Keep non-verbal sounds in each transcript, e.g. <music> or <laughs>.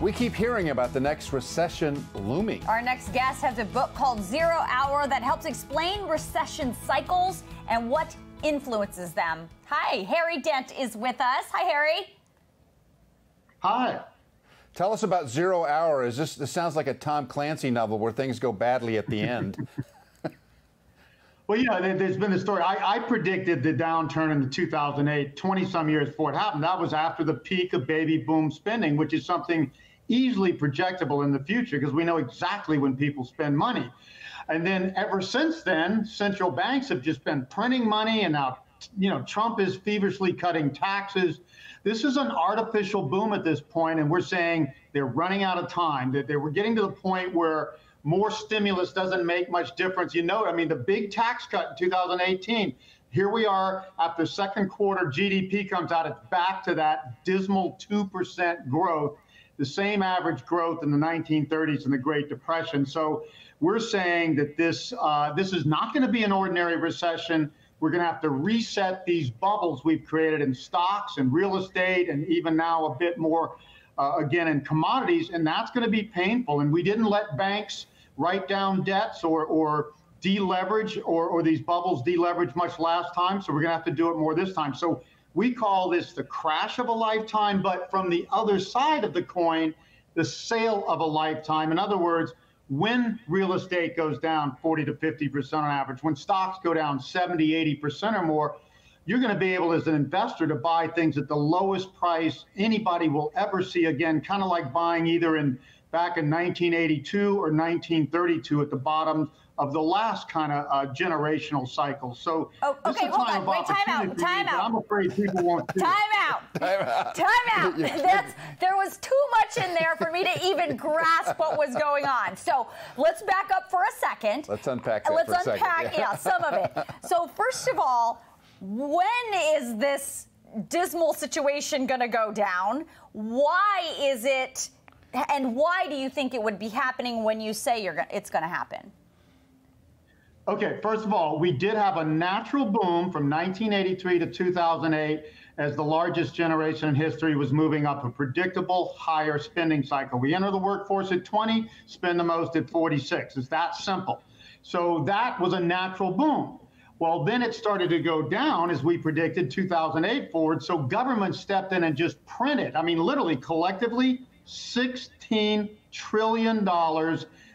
We keep hearing about the next recession looming. Our next guest has a book called Zero Hour that helps explain recession cycles and what influences them. Hi, Harry Dent is with us. Hi, Harry. Hi. Tell us about Zero Hour. Is this this sounds like a Tom Clancy novel where things go badly at the end? <laughs> well, you know, there's been a story. I, I predicted the downturn in the 2008, 20 some years before it happened. That was after the peak of baby boom spending, which is something easily projectable in the future because we know exactly when people spend money. And then ever since then, central banks have just been printing money, and now, you know, Trump is feverishly cutting taxes. This is an artificial boom at this point, and we're saying they're running out of time. That they were getting to the point where more stimulus doesn't make much difference. You know, I mean, the big tax cut in 2018. Here we are after second quarter GDP comes out, it's back to that dismal 2% growth the same average growth in the 1930s and the Great Depression. So we're saying that this uh, this is not going to be an ordinary recession. We're going to have to reset these bubbles we've created in stocks and real estate, and even now a bit more uh, again in commodities, and that's going to be painful. And we didn't let banks write down debts or or deleverage or, or these bubbles deleverage much last time, so we're going to have to do it more this time. So we call this the crash of a lifetime, but from the other side of the coin, the sale of a lifetime. In other words, when real estate goes down 40 to 50% on average, when stocks go down 70, 80% or more, you're going to be able as an investor to buy things at the lowest price anybody will ever see again, kind of like buying either in back in 1982 or 1932 at the bottom of the last kind of uh, generational cycle. So oh, okay, hold on. Wait, <laughs> time out. Time out. I'm afraid people won't. time out. Time out. Time out. That's, there was too much in there for me to even grasp what was going on. So let's back up for a second. Let's unpack that Let's for unpack, a second. yeah, some of it. <laughs> So first of all, when is this dismal situation going to go down? Why is it? And why do you think it would be happening when you say you're, it's going to happen? Okay, first of all, we did have a natural boom from 1983 to 2008 as the largest generation in history was moving up a predictable higher spending cycle. We enter the workforce at 20, spend the most at 46. It's that simple. So that was a natural boom. Well, then it started to go down as we predicted 2008 forward. So government stepped in and just printed, I mean, literally collectively, $16 trillion.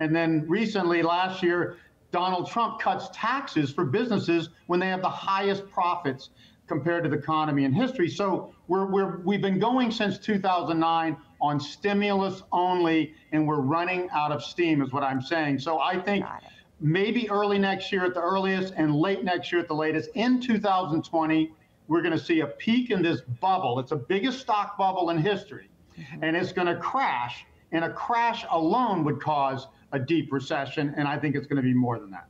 And then recently, last year, Donald Trump cuts taxes for businesses when they have the highest profits compared to the economy in history. So we're, we're, we've been going since 2009 on stimulus only, and we're running out of steam, is what I'm saying. So I think maybe early next year at the earliest and late next year at the latest, in 2020, we're going to see a peak in this bubble. It's the biggest stock bubble in history, mm-hmm. and it's going to crash. And a crash alone would cause a deep recession, and I think it's going to be more than that.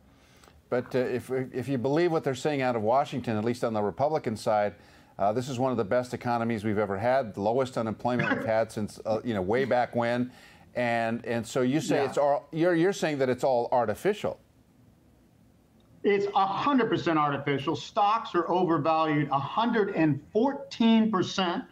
But uh, if, if you believe what they're saying out of Washington, at least on the Republican side, uh, this is one of the best economies we've ever had, the lowest unemployment we've had since uh, you know way back when, and and so you say yeah. it's all you're you're saying that it's all artificial. It's 100% artificial. Stocks are overvalued 114 percent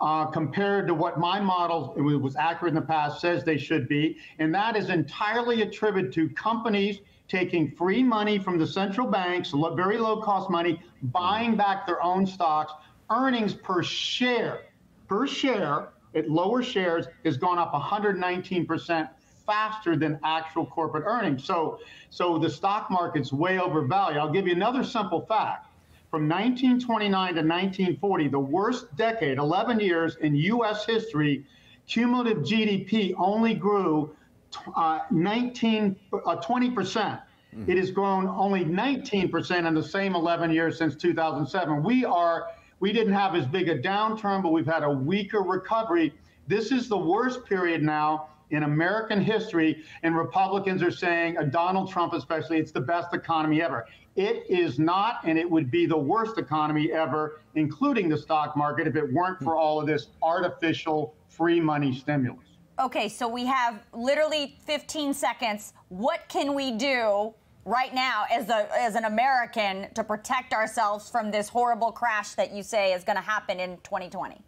uh, compared to what my model was accurate in the past says they should be. And that is entirely attributed to companies taking free money from the central banks, very low cost money, buying back their own stocks. Earnings per share, per share at lower shares has gone up 119% faster than actual corporate earnings. So, so the stock market's way overvalued. I'll give you another simple fact from 1929 to 1940, the worst decade, 11 years in U.S. history, cumulative GDP only grew uh, 19, uh, 20 percent. Mm-hmm. It has grown only 19 percent in the same 11 years since 2007. We are we didn't have as big a downturn, but we've had a weaker recovery. This is the worst period now in American history, and Republicans are saying, uh, Donald Trump especially, it's the best economy ever. It is not, and it would be the worst economy ever, including the stock market, if it weren't for all of this artificial free money stimulus. Okay, so we have literally 15 seconds. What can we do right now as a as an American to protect ourselves from this horrible crash that you say is going to happen in 2020?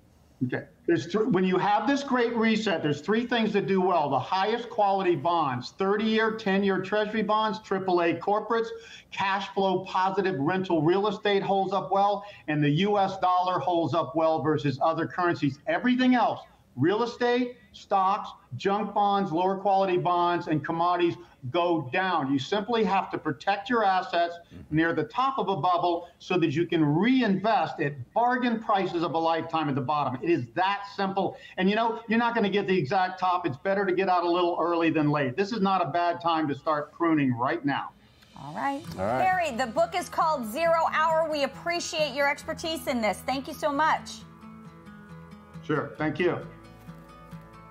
Okay. There's th- when you have this great reset, there's three things that do well. The highest quality bonds, 30-year, 10-year treasury bonds, AAA corporates, cash flow positive rental real estate holds up well, and the US dollar holds up well versus other currencies. Everything else, real estate, stocks, junk bonds, lower quality bonds, and commodities go down. You simply have to protect your assets mm-hmm. near the top of a bubble so that you can reinvest at bargain prices of a lifetime at the bottom. It is that simple. And you know, you're not going to get the exact top. It's better to get out a little early than late. This is not a bad time to start pruning right now. All right. All right. Harry, the book is called Zero Hour. We appreciate your expertise in this. Thank you so much. Sure. Thank you.